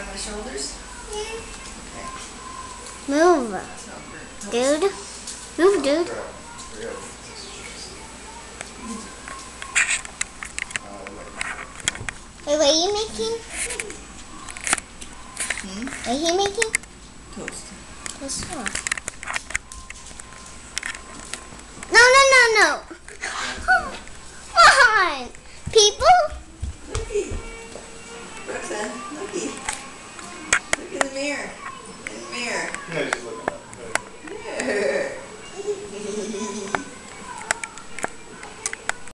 on my shoulders? Yeah. Okay. Move. Dude. Move, dude. Wait, what are you making? Hmm? What are you making? Toast. Toast. No, no, no, no. Come on. People? mayor. Mayor. Yes.